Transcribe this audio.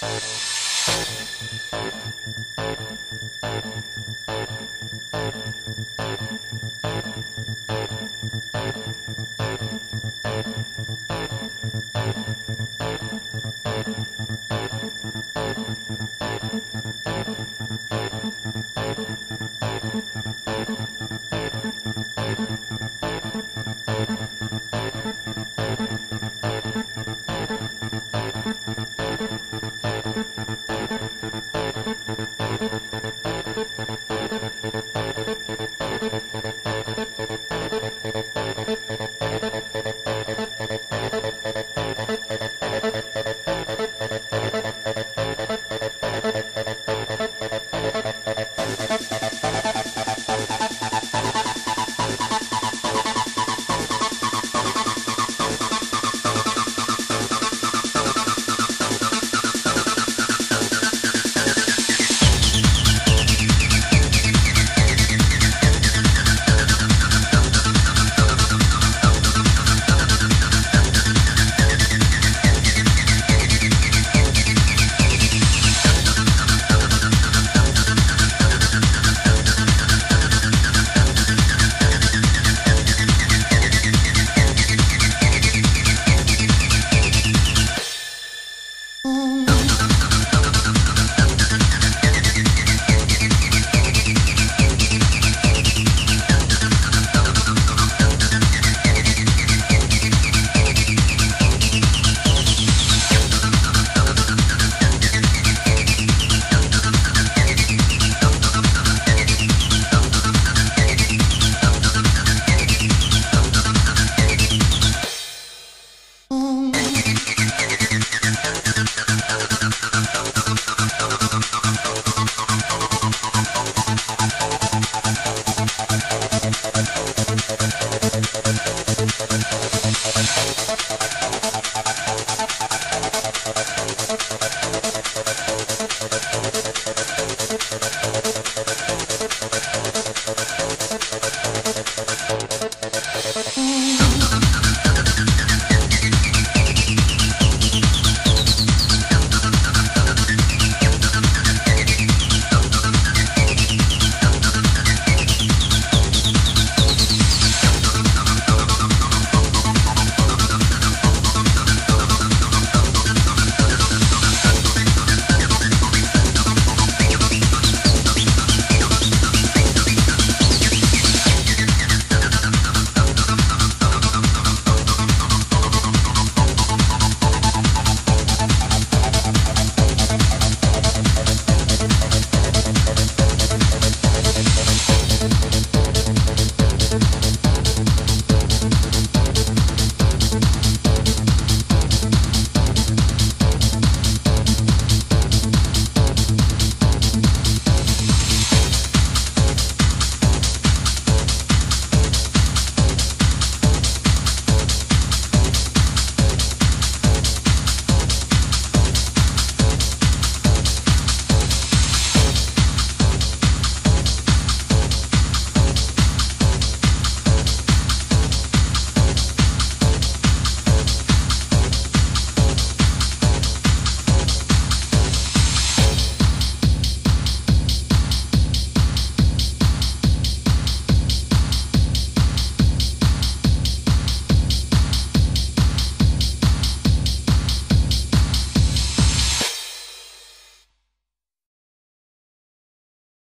Thank